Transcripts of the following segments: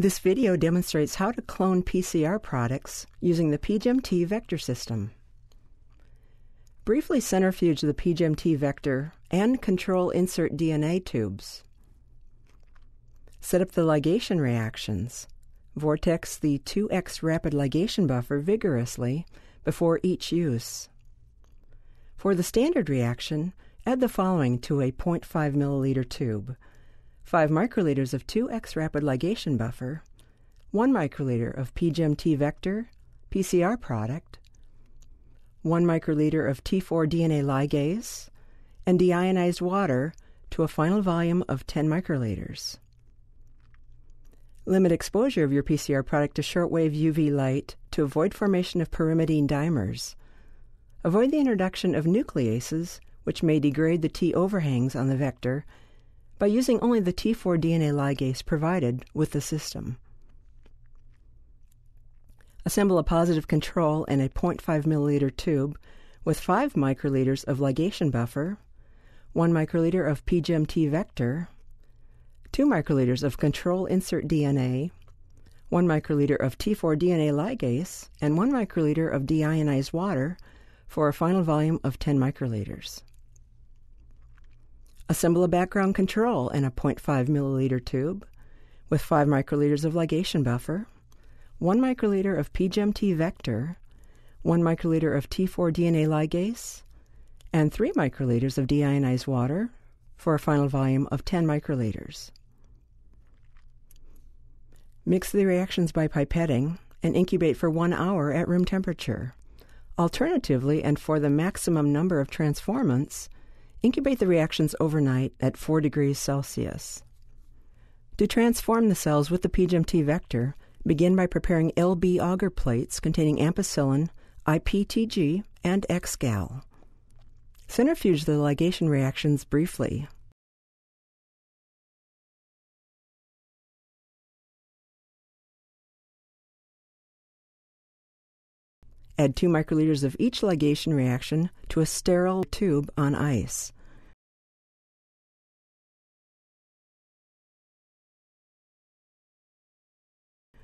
This video demonstrates how to clone PCR products using the pGEM-T vector system. Briefly centrifuge the pGEM-T vector and control insert DNA tubes. Set up the ligation reactions. Vortex the 2x rapid ligation buffer vigorously before each use. For the standard reaction, add the following to a 0.5 milliliter tube 5 microliters of 2x rapid ligation buffer, 1 microliter of pGEM-T vector, PCR product, 1 microliter of T4 DNA ligase, and deionized water to a final volume of 10 microliters. Limit exposure of your PCR product to shortwave UV light to avoid formation of pyrimidine dimers. Avoid the introduction of nucleases, which may degrade the T overhangs on the vector by using only the T4 DNA ligase provided with the system. Assemble a positive control in a 0.5 milliliter tube with 5 microliters of ligation buffer, 1 microliter of pGEM-T vector, 2 microliters of control insert DNA, 1 microliter of T4 DNA ligase, and 1 microliter of deionized water for a final volume of 10 microliters. Assemble a background control in a 0.5 milliliter tube with 5 microliters of ligation buffer, 1 microliter of pGEM-T vector, 1 microliter of T4 DNA ligase, and 3 microliters of deionized water for a final volume of 10 microliters. Mix the reactions by pipetting and incubate for one hour at room temperature. Alternatively, and for the maximum number of transformants, Incubate the reactions overnight at 4 degrees Celsius. To transform the cells with the pGEM-T vector, begin by preparing LB agar plates containing ampicillin, IPTG, and XGAL. Centrifuge the ligation reactions briefly. Add 2 microliters of each ligation reaction to a sterile tube on ice.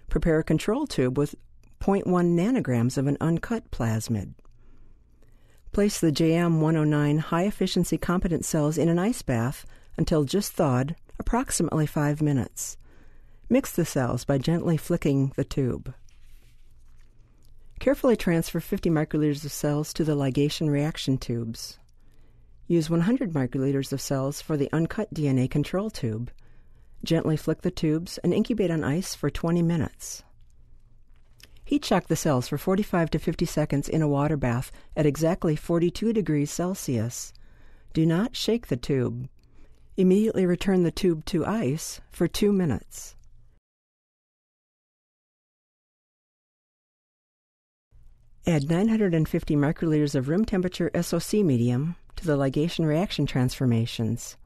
Prepare a control tube with 0.1 nanograms of an uncut plasmid. Place the JM109 high efficiency competent cells in an ice bath until just thawed, approximately 5 minutes. Mix the cells by gently flicking the tube. Carefully transfer 50 microliters of cells to the ligation reaction tubes. Use 100 microliters of cells for the uncut DNA control tube. Gently flick the tubes and incubate on ice for 20 minutes. Heat shock the cells for 45 to 50 seconds in a water bath at exactly 42 degrees Celsius. Do not shake the tube. Immediately return the tube to ice for 2 minutes. Add 950 microliters of room temperature SOC medium to the ligation reaction transformations.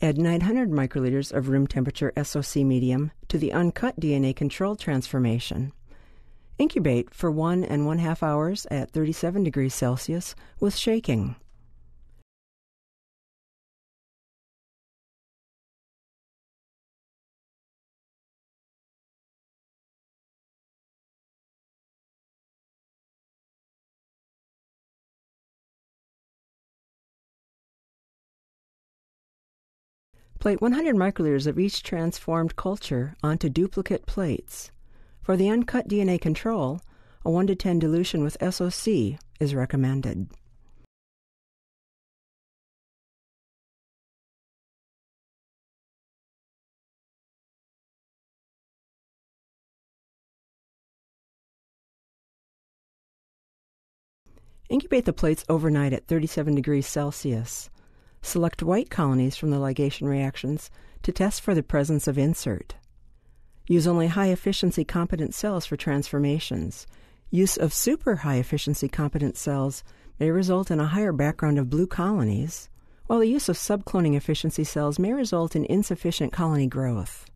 Add 900 microliters of room temperature SOC medium to the uncut DNA control transformation. Incubate for one and one half hours at 37 degrees Celsius with shaking. Plate 100 microliters of each transformed culture onto duplicate plates. For the uncut DNA control, a 1 to 10 dilution with SOC is recommended. Incubate the plates overnight at 37 degrees Celsius. Select white colonies from the ligation reactions to test for the presence of insert. Use only high efficiency competent cells for transformations. Use of super high efficiency competent cells may result in a higher background of blue colonies, while the use of subcloning efficiency cells may result in insufficient colony growth.